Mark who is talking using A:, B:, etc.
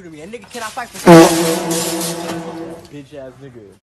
A: to me. A nigga cannot fight for Bitch ass nigga.